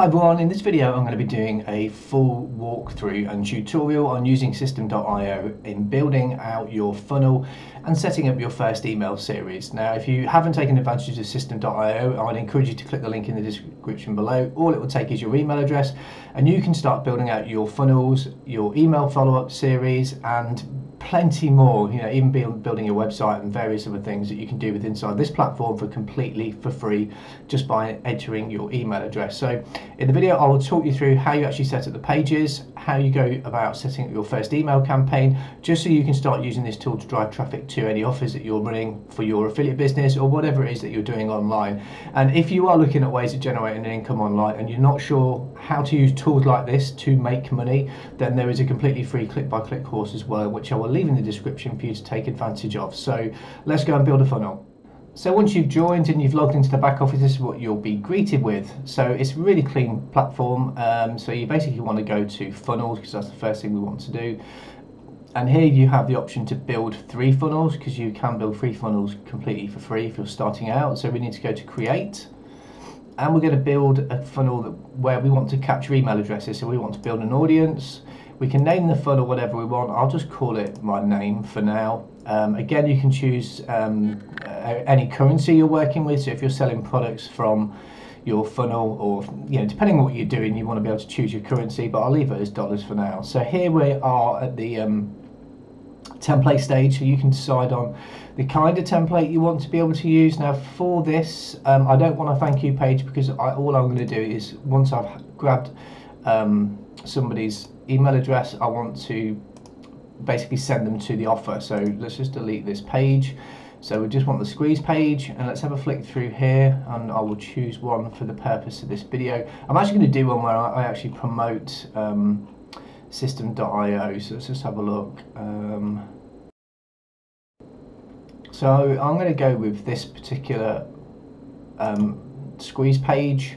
Hi everyone, in this video I'm going to be doing a full walkthrough and tutorial on using Systeme.io in building out your funnel and setting up your first email series. Now if you haven't taken advantage of Systeme.io I'd encourage you to click the link in the description below. All it will take is your email address and you can start building out your funnels, your email follow-up series and plenty more, you know, even be building your website and various other things that you can do with inside this platform for completely for free just by entering your email address. So in the video, I will talk you through how you actually set up the pages, how you go about setting up your first email campaign, just so you can start using this tool to drive traffic to any offers that you're running for your affiliate business or whatever it is that you're doing online. And if you are looking at ways of generating an income online and you're not sure how to use tools like this to make money, then there is a completely free click-by-click -click course as well, which I will leave leave in the description for you to take advantage of. So let's go and build a funnel. So once you've joined and you've logged into the back office, this is what you'll be greeted with. So it's a really clean platform. Um, so you basically want to go to funnels because that's the first thing we want to do. And here you have the option to build three funnels because you can build three funnels completely for free if you're starting out. So we need to go to create and we're going to build a funnel that, where we want to capture email addresses. So we want to build an audience we can name the funnel whatever we want. I'll just call it my name for now. Um, again, you can choose um, any currency you're working with. So if you're selling products from your funnel or, you know, depending on what you're doing, you want to be able to choose your currency, but I'll leave it as dollars for now. So here we are at the um, template stage, so you can decide on the kind of template you want to be able to use. Now for this, um, I don't want a thank you page because I, all I'm going to do is once I've grabbed um, somebody's email address, I want to basically send them to the offer. So let's just delete this page. So we just want the squeeze page and let's have a flick through here and I will choose one for the purpose of this video. I'm actually going to do one where I actually promote um, systeme.io so let's just have a look. Um, so I'm going to go with this particular um, squeeze page.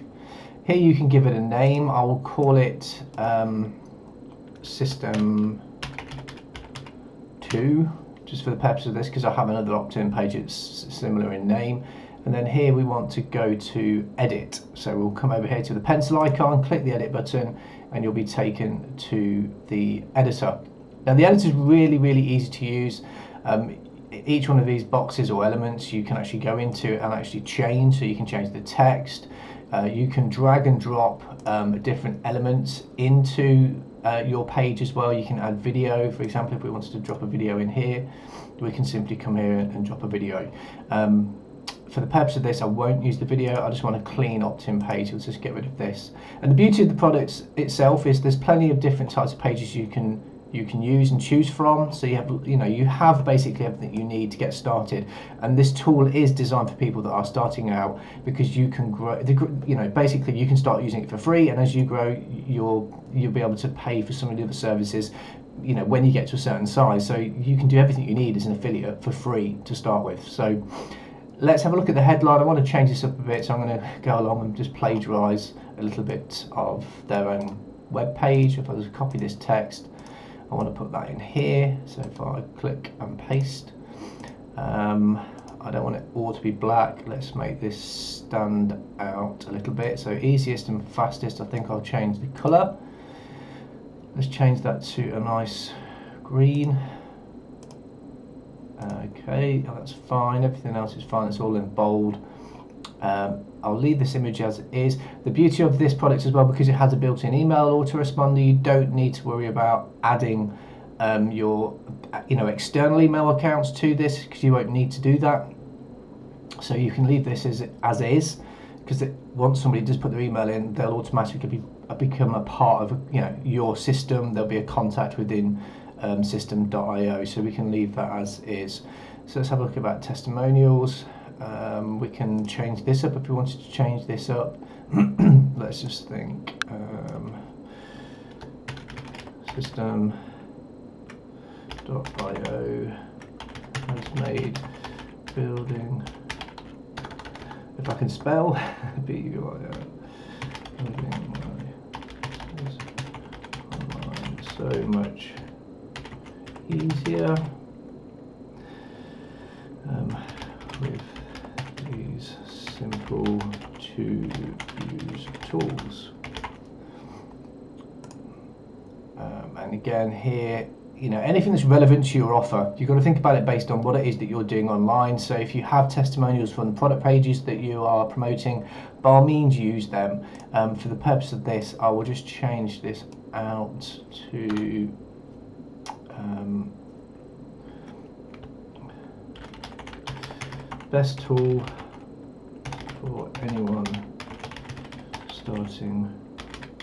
Here you can give it a name. I will call it um, system 2 just for the purpose of this because I have another opt-in page it's similar in name. And then here we want to go to edit. So we'll come over here to the pencil icon click the edit button and you'll be taken to the editor. Now the editor is really really easy to use. Um, each one of these boxes or elements you can actually go into and actually change. So you can change the text. Uh, you can drag and drop um, different elements into uh, your page as well. You can add video, for example, if we wanted to drop a video in here, we can simply come here and drop a video. Um, for the purpose of this, I won't use the video. I just want a clean opt-in page. Let's just get rid of this. And the beauty of the products itself is there's plenty of different types of pages you can you can use and choose from. So you have, you know, you have basically everything you need to get started. And this tool is designed for people that are starting out because you can grow, you know, basically you can start using it for free. And as you grow, you'll, you'll be able to pay for some of the other services you know when you get to a certain size so you can do everything you need as an affiliate for free to start with so let's have a look at the headline I want to change this up a bit so I'm going to go along and just plagiarize a little bit of their own web page if I just copy this text I want to put that in here. So if I click and paste um, I don't want it all to be black. Let's make this stand out a little bit. So easiest and fastest I think I'll change the color. Let's change that to a nice green. Okay that's fine. Everything else is fine. It's all in bold um, I'll leave this image as is. The beauty of this product as well, because it has a built-in email autoresponder, you don't need to worry about adding um, your you know external email accounts to this because you won't need to do that. So you can leave this as, as is because once somebody does put their email in, they'll automatically be, become a part of you know your system. There'll be a contact within um, systeme.io, so we can leave that as is. So let's have a look about testimonials. Um, we can change this up if we wanted to change this up. Let's just think. Um, systeme.io has made building. If I can spell, B U I O. so much easier. Um, with these simple to use tools. Again here, you know, anything that's relevant to your offer, you've got to think about it based on what it is that you're doing online. So if you have testimonials from the product pages that you are promoting, by all means use them. Um, for the purpose of this, I will just change this out to um, best tool for anyone starting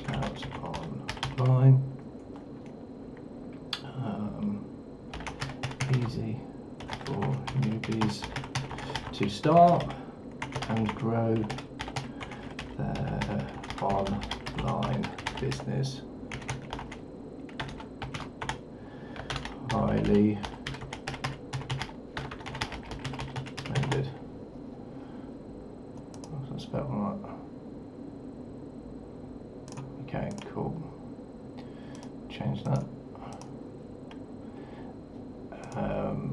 out online. Um, easy for newbies to start and grow their online business. Highly recommended. What's that spelled right? Okay, cool. Change that. Um,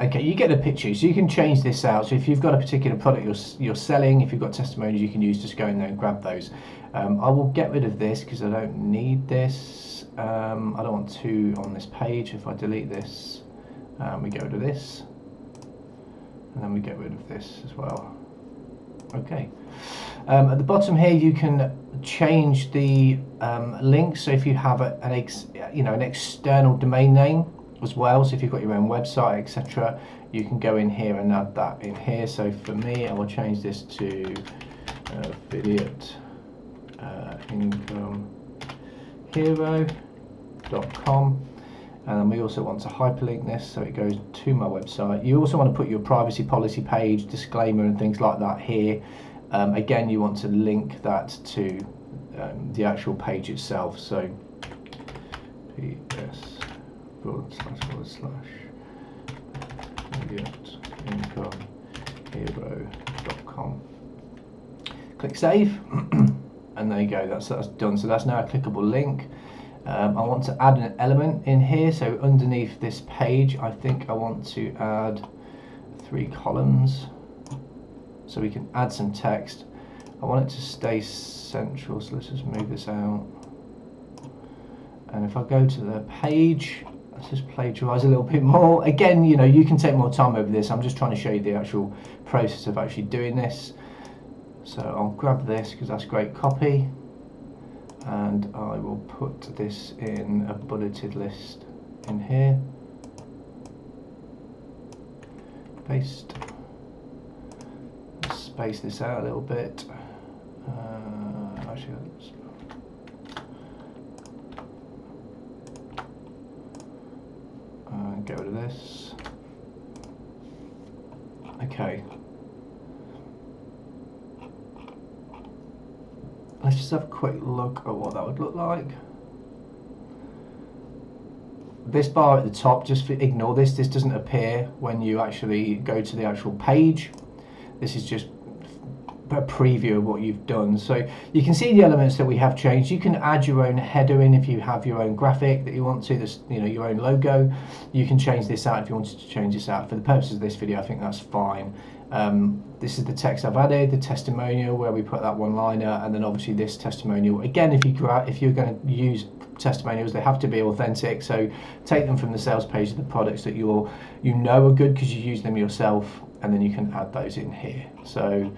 okay, you get the picture. So you can change this out. So if you've got a particular product you're, you're selling, if you've got testimonials you can use, just go in there and grab those. Um, I will get rid of this because I don't need this. Um, I don't want two on this page. If I delete this, um, we get rid of this. And then we get rid of this as well. Okay. Um, at the bottom here, you can change the um, link. So if you have a, an ex, you know an external domain name as well, so if you've got your own website, etc., you can go in here and add that in here. So for me, I will change this to uh, affiliate uh, income hero.com and then we also want to hyperlink this so it goes to my website. You also want to put your privacy policy page, disclaimer and things like that here. Um, again, you want to link that to um, the actual page itself. So ps forward slash forward slash hero.com. Click save and there you go, that's, that's done. So that's now a clickable link. Um, I want to add an element in here. So underneath this page, I think I want to add three columns. So we can add some text. I want it to stay central, so let's just move this out. And if I go to the page, let's just plagiarize a little bit more. Again, you know, you can take more time over this. I'm just trying to show you the actual process of actually doing this. So I'll grab this because that's great copy and I will put this in a bulleted list in here paste space this out a little bit uh, actually let's uh, get rid of this okay Let's just have a quick look at what that would look like. This bar at the top, just ignore this. This doesn't appear when you actually go to the actual page. This is just a preview of what you've done. So you can see the elements that we have changed. You can add your own header in if you have your own graphic that you want to, this, you know, your own logo. You can change this out if you wanted to change this out. For the purposes of this video, I think that's fine. Um, this is the text I've added, the testimonial where we put that one liner, and then obviously this testimonial. Again, if you if you're going to use testimonials, they have to be authentic. So take them from the sales page of the products that you're you know are good because you use them yourself, and then you can add those in here. So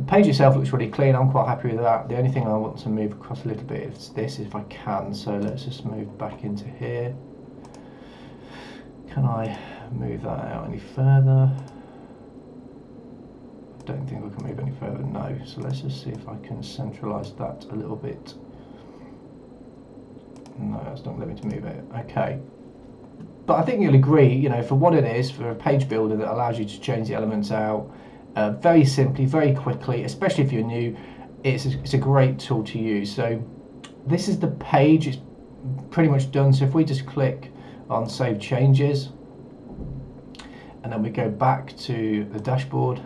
the page itself looks really clean. I'm quite happy with that. The only thing I want to move across a little bit is this, if I can. So let's just move back into here. Can I move that out any further? I don't think I can move any further, no. So let's just see if I can centralize that a little bit. No, that's not letting me to move it. Okay. But I think you'll agree, you know, for what it is, for a page builder that allows you to change the elements out uh, very simply, very quickly, especially if you're new, it's a, it's a great tool to use. So this is the page, it's pretty much done. So if we just click on Save Changes, and then we go back to the dashboard,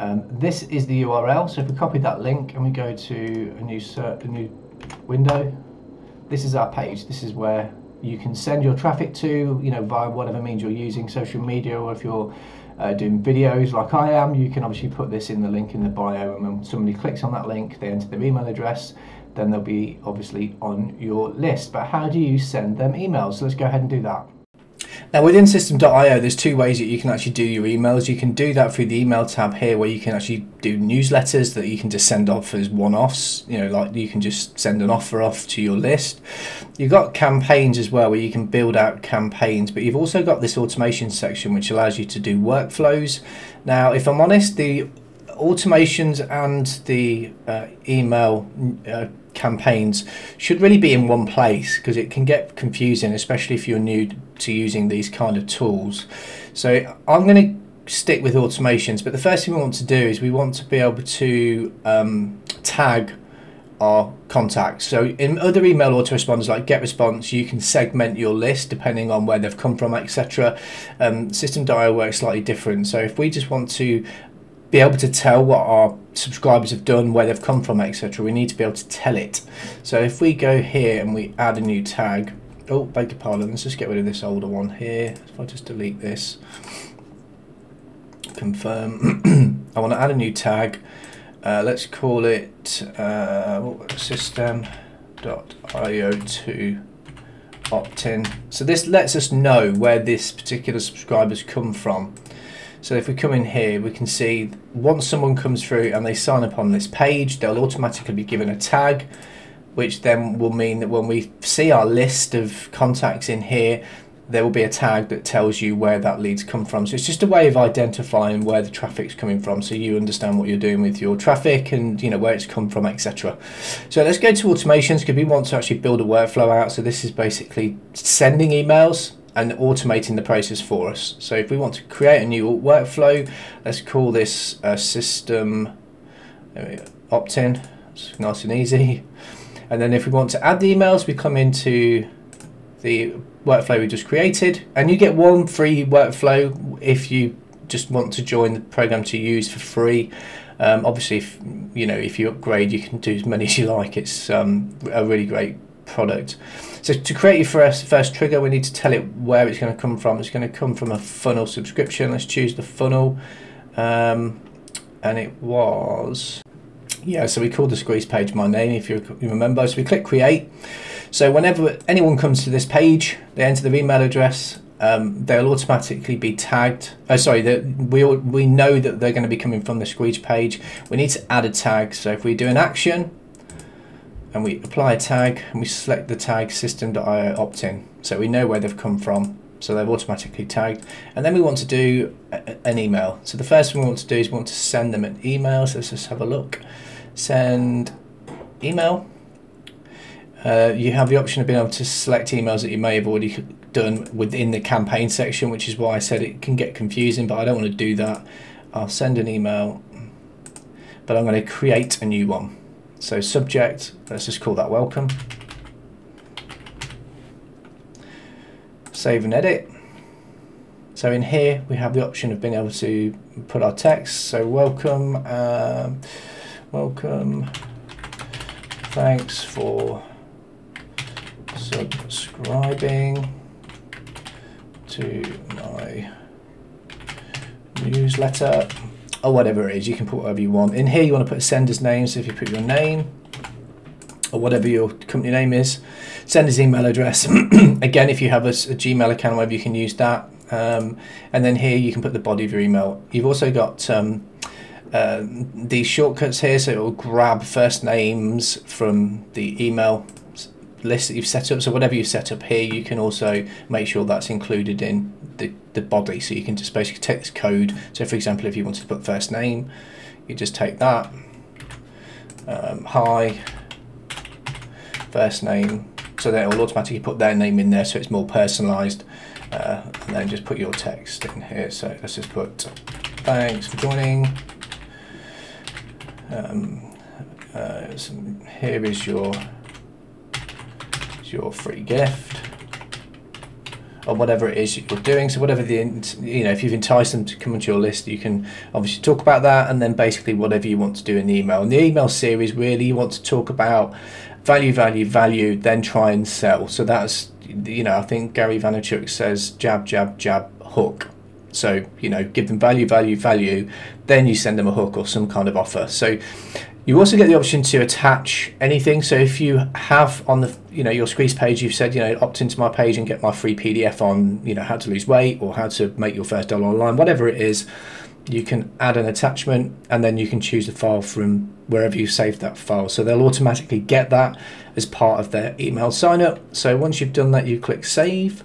um, this is the URL, so if we copy that link and we go to a new, a new window, this is our page. This is where you can send your traffic to, you know, via whatever means you're using, social media, or if you're uh, doing videos like I am, you can obviously put this in the link in the bio, and when somebody clicks on that link, they enter their email address, then they'll be obviously on your list. But how do you send them emails? So let's go ahead and do that. Now within systeme.io there's two ways that you can actually do your emails. You can do that through the email tab here where you can actually do newsletters that you can just send off as one-offs, you know, like you can just send an offer off to your list. You've got campaigns as well where you can build out campaigns, but you've also got this automation section which allows you to do workflows. Now if I'm honest, the automations and the uh, email uh, campaigns should really be in one place because it can get confusing, especially if you're new to using these kind of tools. So I'm going to stick with automations, but the first thing we want to do is we want to be able to um, tag our contacts. So in other email autoresponders like GetResponse, you can segment your list depending on where they've come from, etc. Um, Systeme.io works slightly different. So if we just want to be able to tell what our subscribers have done, where they've come from, etc. We need to be able to tell it. So if we go here and we add a new tag, oh, beg your pardon, let's just get rid of this older one here. If I just delete this, confirm. I want to add a new tag. Uh, let's call it uh, system.io2 opt-in. So this lets us know where this particular subscriber's come from. So if we come in here, we can see once someone comes through and they sign up on this page, they'll automatically be given a tag, which then will mean that when we see our list of contacts in here, there will be a tag that tells you where that leads come from. So it's just a way of identifying where the traffic's coming from so you understand what you're doing with your traffic and you know where it's come from, etc. So let's go to automations because we want to actually build a workflow out. So this is basically sending emails and automating the process for us. So if we want to create a new workflow, let's call this a system opt-in. It's nice and easy. And then if we want to add the emails, we come into the workflow we just created, and you get one free workflow if you just want to join the program to use for free. Um, obviously, if you know if you upgrade, you can do as many as you like. It's um, a really great product. So to create your first, first trigger, we need to tell it where it's going to come from. It's going to come from a funnel subscription. Let's choose the funnel. Um, and it was, yeah, so we called the squeeze page my name, if you, remember. So we click create. So whenever anyone comes to this page, they enter their email address, um, they'll automatically be tagged. Oh, sorry, that we we know that they're going to be coming from the squeeze page. We need to add a tag. So if we do an action, and we apply a tag and we select the tag systeme.io opt-in. So we know where they've come from so they've automatically tagged. And then we want to do a, an email. So the first thing we want to do is we want to send them an email. So let's just have a look. Send email. Uh, you have the option of being able to select emails that you may have already done within the campaign section which is why I said it can get confusing but I don't want to do that. I'll send an email but I'm going to create a new one so subject, let's just call that welcome. Save and edit. So in here we have the option of being able to put our text. So welcome, um, welcome, thanks for subscribing to my newsletter or whatever it is, you can put whatever you want. In here you want to put a sender's name, so if you put your name or whatever your company name is, sender's email address. Again, if you have a, a, Gmail account, whatever you can use that. Um, and then here you can put the body of your email. You've also got um, uh, these shortcuts here, so it will grab first names from the email list that you've set up. So whatever you set up here, you can also make sure that's included in the, the body. So you can just basically take this code. So for example, if you wanted to put first name, you just take that. Um, hi, first name. So then it will automatically put their name in there so it's more personalized. Uh, and then just put your text in here. So let's just put thanks for joining. Um, uh, here is your your free gift or whatever it is you're doing. So whatever the you know, if you've enticed them to come onto your list, you can obviously talk about that, and then basically whatever you want to do in the email. In the email series, really, you want to talk about value, value, value, then try and sell. So that's you know, I think Gary Vaynerchuk says jab, jab, jab, hook. So, you know, give them value, value, value, then you send them a hook or some kind of offer. So you also get the option to attach anything. So if you have on the, you know, your Squeeze page, you've said, you know, opt into my page and get my free PDF on, you know, how to lose weight or how to make your first dollar online, whatever it is, you can add an attachment and then you can choose the file from wherever you saved that file. So they'll automatically get that as part of their email sign up. So once you've done that, you click save.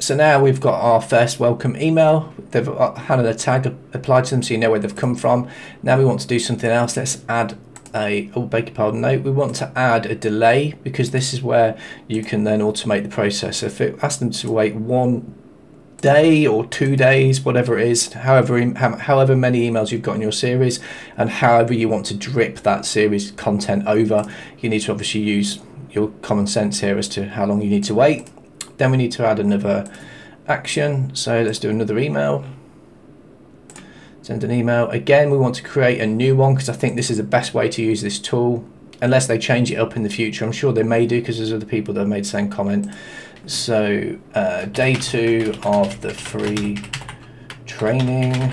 So now we've got our first welcome email. They've uh, had a tag applied to them so you know where they've come from. Now we want to do something else. Let's add a, oh, beg your pardon, no, we want to add a delay because this is where you can then automate the process. So if it asks them to wait one day or two days, whatever it is, however however many emails you've got in your series, and however you want to drip that series content over, you need to obviously use your common sense here as to how long you need to wait. Then we need to add another action. So let's do another email. Send an email. Again, we want to create a new one because I think this is the best way to use this tool. Unless they change it up in the future. I'm sure they may do because there's other people that have made the same comment. So uh, day two of the free training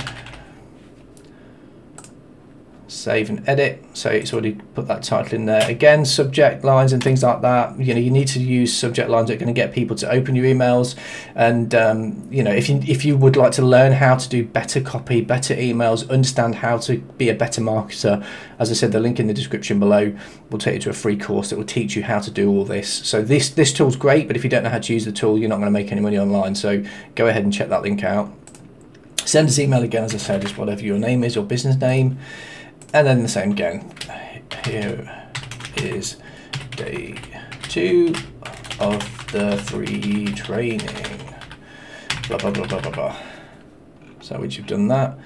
save and edit. So it's already put that title in there. Again, subject lines and things like that. You know, you need to use subject lines that are going to get people to open your emails. And um, you know, if you if you would like to learn how to do better copy, better emails, understand how to be a better marketer, as I said, the link in the description below will take you to a free course that will teach you how to do all this. So this this tool's great, but if you don't know how to use the tool, you're not going to make any money online. So go ahead and check that link out. Send us email again, as I said, just whatever your name is, your business name. And then the same again. Here is day two of the free training. Blah, blah, blah, blah, blah, blah. So once you've done that,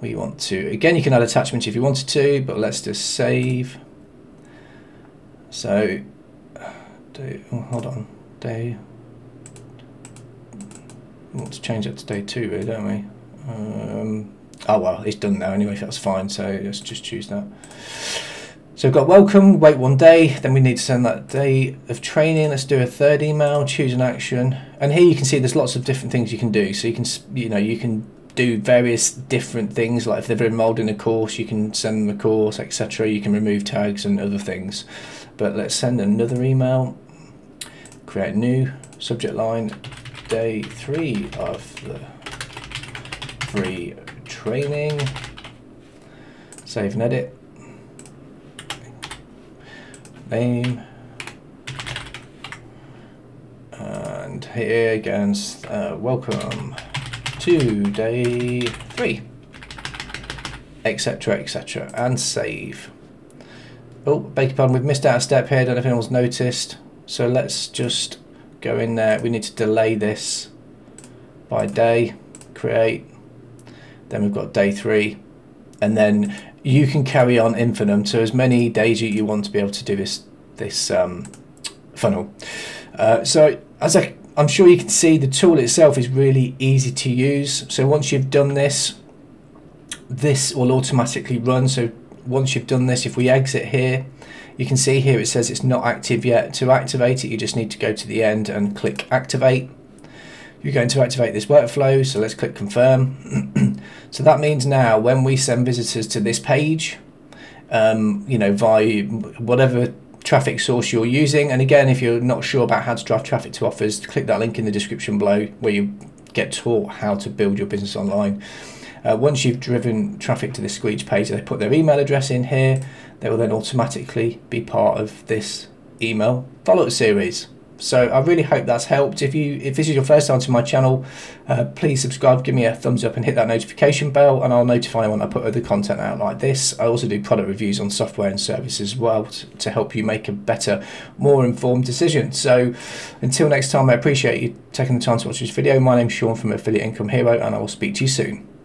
we want to, again, you can add attachments if you wanted to, but let's just save. So, day, oh, hold on, day, we want to change it to day two, really, don't we? Um, Oh well, it's done now anyway, that's fine, so let's just choose that. So we've got welcome, wait one day, then we need to send that day of training. Let's do a third email, choose an action. And here you can see there's lots of different things you can do. So you can, you know, you can do various different things, like if they've enrolled in a course, you can send them a course, etc. You can remove tags and other things. But let's send another email, create new subject line, day three of the free training. Save and edit. Name. And here again, uh, welcome to day three, etc., etc., and save. Oh, beg your pardon, we've missed out a step here. Don't know if anyone's noticed. So let's just go in there. We need to delay this by day, create, then we've got day three, and then you can carry on infinitum. So as many days you, you want to be able to do this this um, funnel. Uh, so as I, I'm sure you can see, the tool itself is really easy to use. So once you've done this, this will automatically run. So once you've done this, if we exit here, you can see here it says it's not active yet. To activate it, you just need to go to the end and click activate you're going to activate this workflow so let's click confirm. So that means now when we send visitors to this page um, you know via whatever traffic source you're using and again if you're not sure about how to drive traffic to offers click that link in the description below where you get taught how to build your business online. Uh, once you've driven traffic to the Squeeze page they put their email address in here. They will then automatically be part of this email follow-up series so I really hope that's helped. If you if this is your first time to my channel, uh, please subscribe, give me a thumbs up and hit that notification bell and I'll notify you when I put other content out like this. I also do product reviews on software and services as well to help you make a better, more informed decision. So until next time, I appreciate you taking the time to watch this video. My name's Shaun from Affiliate Income Hero and I will speak to you soon.